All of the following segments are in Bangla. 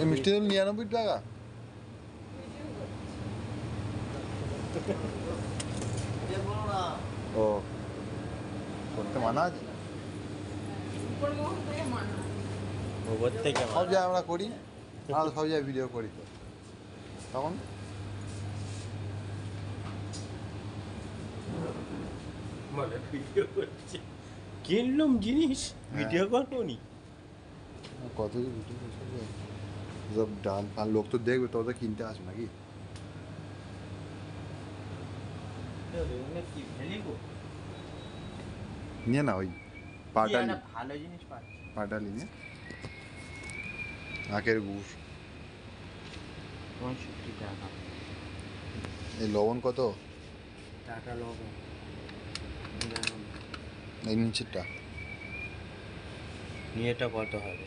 এই মিষ্টি দোল নিরানব্বই টাকা। ও করতে মানা আছে? সব জায়গায় আমরা করি আমরা সব জায়গায় ভিডিও করি তো। তখন? মানে ভিডিও করছে। কিনলাম জিনিস ভিডিও করব নি? কত ভিডিও সব ডাল ফাল লোক তো দেখবে তবে তো কিনতে আসবে নাকি নিয়ে না ওই পাটালি ভালো জিনিস পাটালি নিয়ে আখের গুড় পঁয়ষট্টি টাকা এই লবণ কত টাকা লবণ এই নিচেরটা নিয়েটা কত হবে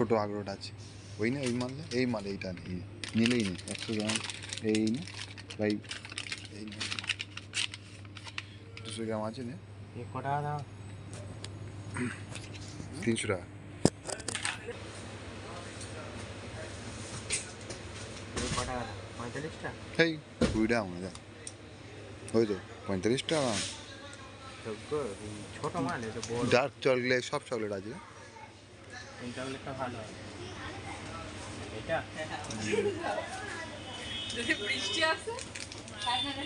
ছোটো আখরোট আছে। ওই না ওই মারলে এই মাল এইটা নেই নিলেই নেই একশো গ্রাম এই নে ভাই এই নে। দুশো গ্রাম আছে নে। দাও? তিনশো টাকা। এ ক টাকা এই ওই তো পঁয়তাল্লিশ মাল ডার্ক চকলেট সব চকলেট আছে ইন্টারভেলটা ভালো হবে। এটা? যদি বৃষ্টি আসে কানাডা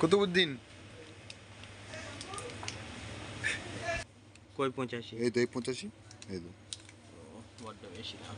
কুতুবউদ্দিন কই পঁচাশি এই তো এই পঁচাশি এই তো। বড্ড বেশি না